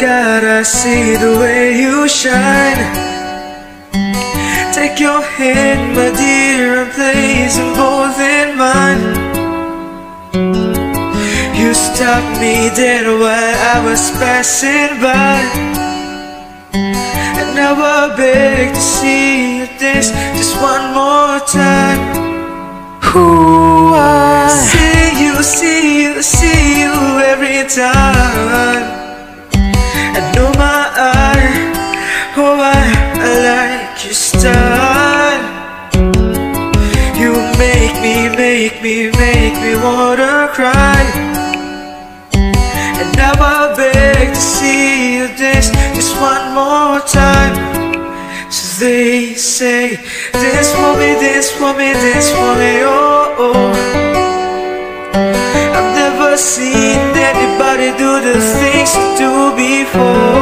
gotta see the way you shine. Take your hand, my dear, and place them both in mine. You stopped me dead while I was passing by. And now I beg to see you dance just one more time. Who make me, make me, make me wanna cry. And now I beg to see you dance just one more time. So they say, dance for me, dance for me, dance for me, oh, oh. I've never seen anybody do the things you do before.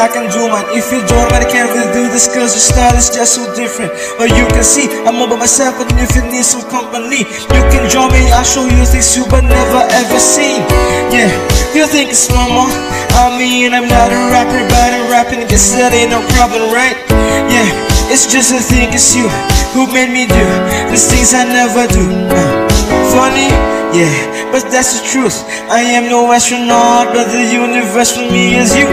I can do mine. If you join, I can't really do this cause your style is just so different. But you can see, I'm all by myself, and if you need some company, you can join me. I'll show you things you but never ever seen. Yeah, you think it's normal? I mean, I'm not a rapper, but I'm rapping. Guess that ain't no problem, right? Yeah, it's just a thing, it's you who made me do these things I never do. Uh, funny, yeah, but that's the truth. I am no astronaut, but the universe for me is you.